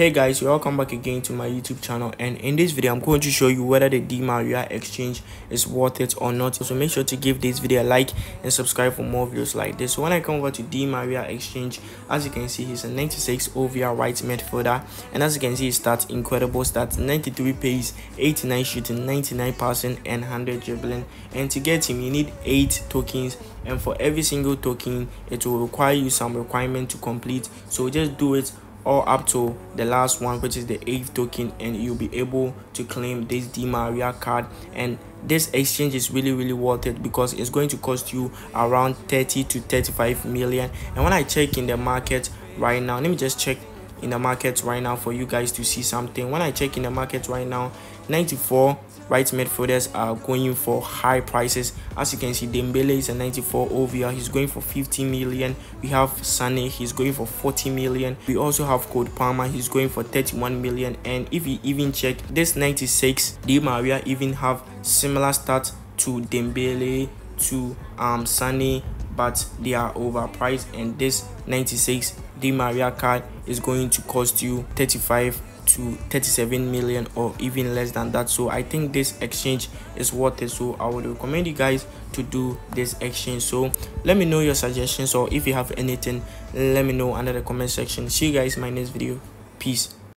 hey guys welcome back again to my youtube channel and in this video i'm going to show you whether the di maria exchange is worth it or not. So make sure to give this video a like and subscribe for more videos like this. So when i come over to di maria exchange as you can see he's a 96 ovr right midfielder and as you can see he starts incredible stats 93 pace 89 shooting 99 passing and 100 dribbling. And to get him you need eight tokens and for every single token it will require you some requirement to complete. So just do it or up to the last one which is the eighth token and you'll be able to claim this Di Maria card. And this exchange is really really worth it because it's going to cost you around 30 to 35 million. And when I check in the market right now let me just check in the market right now for you guys to see something. When I check in the market right now 94 right midfielders are going for high prices. As you can see Dembele is a 94 OVR he's going for 50 million. We have Sane he's going for 40 million. We also have Cole Palmer he's going for 31 million. And if you even check this 96 Di Maria even have similar stats to Dembele to um Sane but they are overpriced. And this 96 Di Maria card is going to cost you 35 to 37 million or even less than that. So i think this exchange is worth it. So i would recommend you guys to do this exchange. So let me know your suggestions or if you have anything let me know under the comment section. See you guys in my next video. Peace